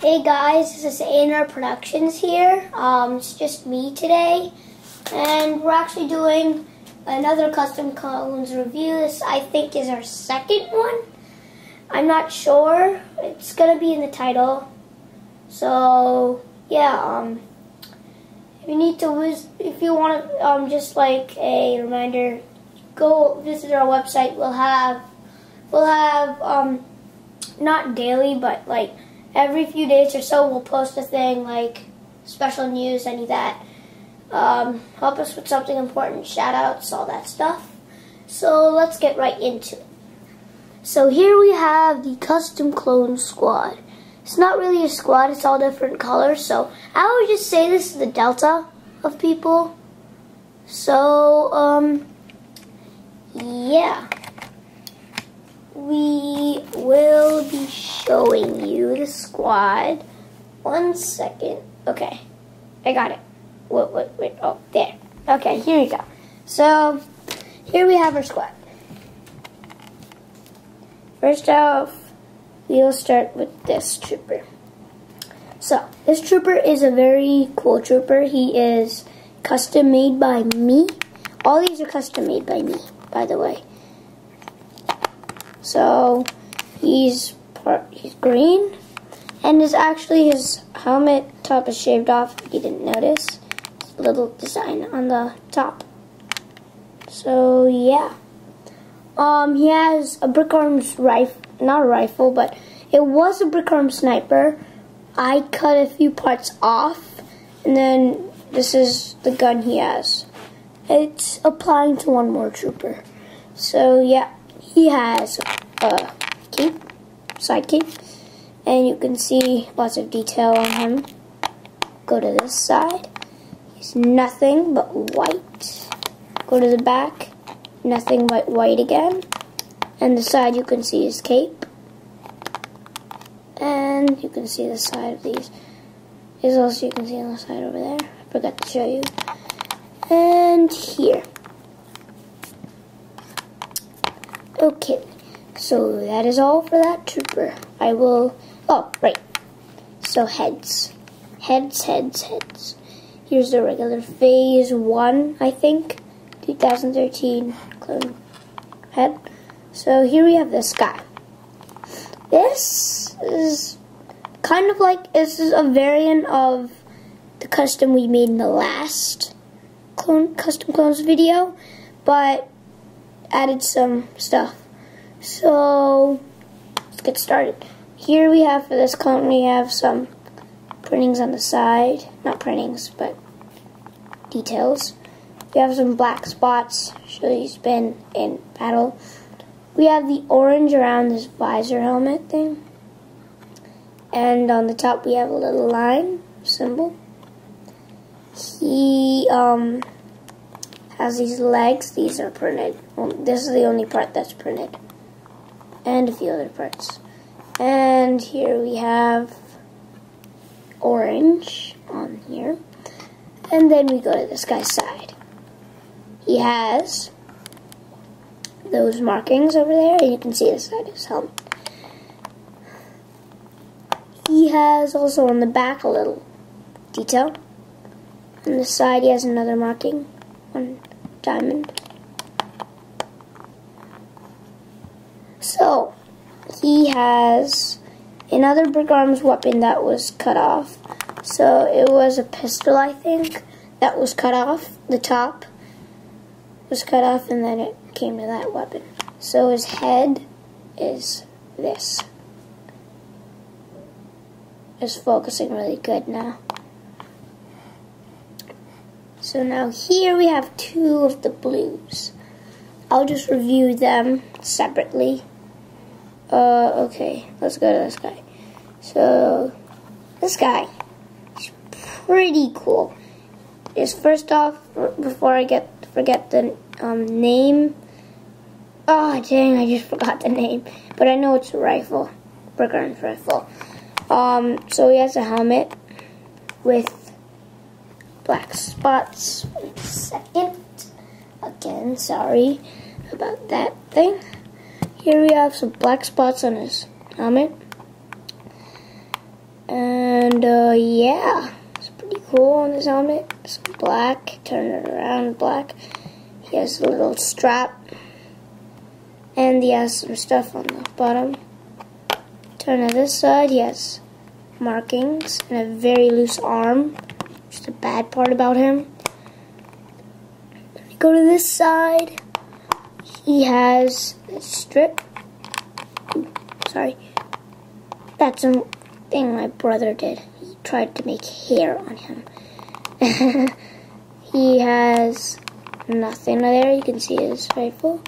Hey guys, this is A&R Productions here. Um, it's just me today, and we're actually doing another custom clones review. This I think is our second one. I'm not sure. It's gonna be in the title. So yeah, um, if you need to if you want to, um, just like a reminder, go visit our website. We'll have, we'll have, um, not daily, but like every few days or so we'll post a thing like special news, any of that. Um, help us with something important, shout outs, all that stuff. So let's get right into it. So here we have the custom clone squad. It's not really a squad, it's all different colors. So I would just say this is the delta of people. So, um, yeah we will be showing you the squad. One second. Okay. I got it. Wait, wait, wait. Oh, there. Okay, here we go. So, here we have our squad. First off, we'll start with this trooper. So, this trooper is a very cool trooper. He is custom made by me. All these are custom made by me, by the way. So he's part, he's green, and is actually his helmet top is shaved off. If you didn't notice, little design on the top. So yeah, um, he has a BrickArms rifle, not a rifle, but it was a brick arm sniper. I cut a few parts off, and then this is the gun he has. It's applying to one more trooper. So yeah, he has a key, side key, and you can see lots of detail on him. Go to this side, he's nothing but white. Go to the back, nothing but white again. And the side you can see his cape. And you can see the side of these. Is also you can see on the side over there. I forgot to show you. And here. Okay, so that is all for that trooper. I will, oh, right. So heads. Heads, heads, heads. Here's the regular phase one, I think. 2013 clone head. So here we have this guy. This is kind of like, this is a variant of the custom we made in the last clone, custom clones video, but added some stuff. So let's get started. Here we have for this clone we have some printings on the side. Not printings, but details. We have some black spots. Show he's been in battle. We have the orange around this visor helmet thing. And on the top we have a little line symbol. He um has these legs. These are printed. This is the only part that's printed. And a few other parts. And here we have orange on here. And then we go to this guy's side. He has those markings over there, you can see the side of his helmet. He has also on the back a little detail. On the side he has another marking on diamond. So, he has another BrickArms weapon that was cut off. So, it was a pistol, I think, that was cut off. The top was cut off, and then it came to that weapon. So, his head is this. Is focusing really good now. So now here we have two of the blues. I'll just review them separately. Uh, okay, let's go to this guy. So, this guy is pretty cool. Is first off, before I get forget the um, name. Oh dang, I just forgot the name. But I know it's a rifle, Brigger's rifle. Um, so he has a helmet with black spots. second. Again, sorry about that thing. Here we have some black spots on his helmet. And uh, yeah, it's pretty cool on his helmet. It's black, turn it around, black. He has a little strap. And he has some stuff on the bottom. Turn to this side, he has markings and a very loose arm. Just a bad part about him. Go to this side. He has a strip. Sorry. That's a thing my brother did. He tried to make hair on him. he has nothing there. You can see his rifle.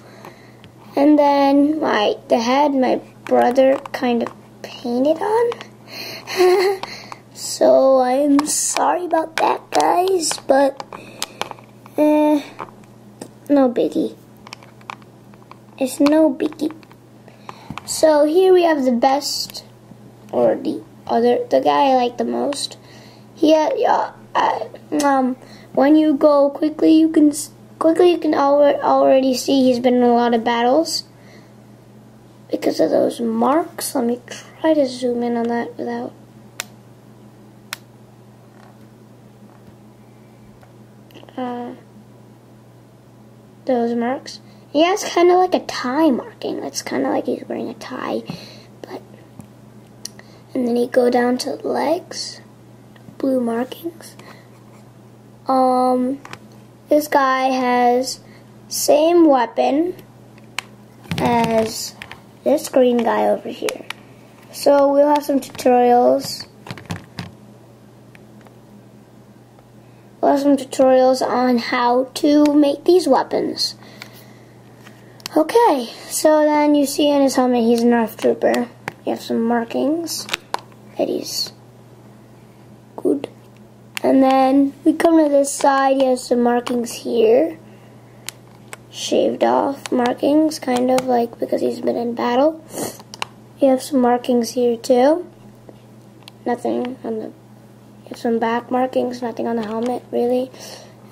And then my the head my brother kind of painted on. so I'm sorry about that, guys, but eh, no biggie. It's no biggie. So here we have the best, or the other, the guy I like the most. Yeah, uh, um, when you go quickly, you can quickly you can already see he's been in a lot of battles because of those marks. Let me try to zoom in on that without. Uh, those marks. He has kind of like a tie marking. It's kind of like he's wearing a tie. But, and then you go down to legs, blue markings. Um, this guy has same weapon as this green guy over here. So we'll have some tutorials. We'll have some tutorials on how to make these weapons. Okay, so then you see in his helmet he's an ARF trooper. You have some markings that he's good. And then we come to this side, he has some markings here shaved off markings, kind of like because he's been in battle. You have some markings here too. Nothing on the, some back markings, nothing on the helmet really.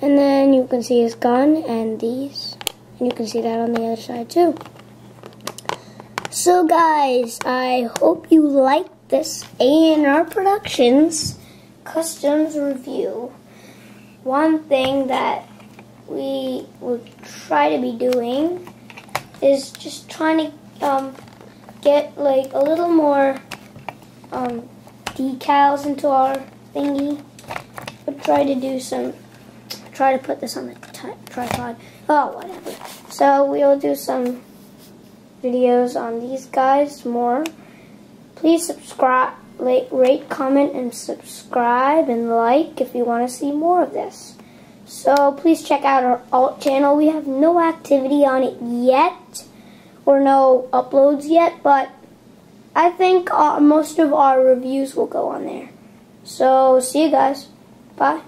And then you can see his gun and these, and you can see that on the other side too. So guys, I hope you liked this A&R Productions customs review. One thing that we will try to be doing is just trying to um, get like a little more um, decals into our thingy. We'll try to do some, try to put this on the tripod. Oh, whatever. So we'll do some videos on these guys more. Please subscribe, rate, comment, and subscribe and like if you want to see more of this. So please check out our alt channel. We have no activity on it yet, or no uploads yet, but I think uh, most of our reviews will go on there. So see you guys. Bye.